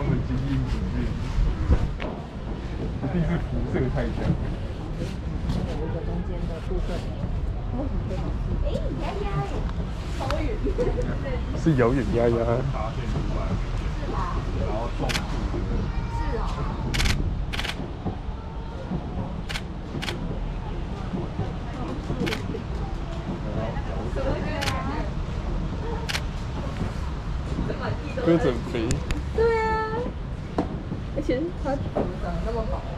他们精英主义，一定是辐射太强。有一个中间的部分。哎，丫丫，超远。是遥远丫丫。是吧？然后种树。是哦。鸽子肥。他，怎么长得那么好？